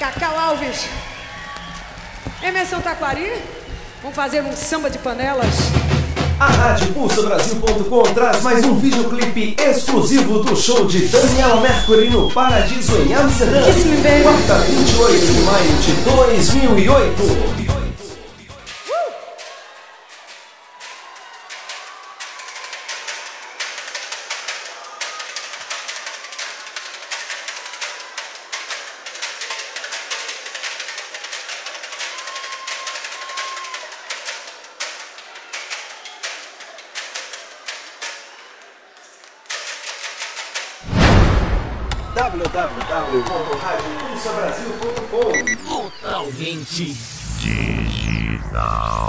Cacau Alves, Emerson Taquari, vamos fazer um samba de panelas. A Rádio PulsoBrasil.com traz mais um videoclipe exclusivo do show de Daniela Mercury no Paradiso em Amsterdã. Quarta, 28 de maio de 2008. www.radiopulsobrasil.com Totalmente digital.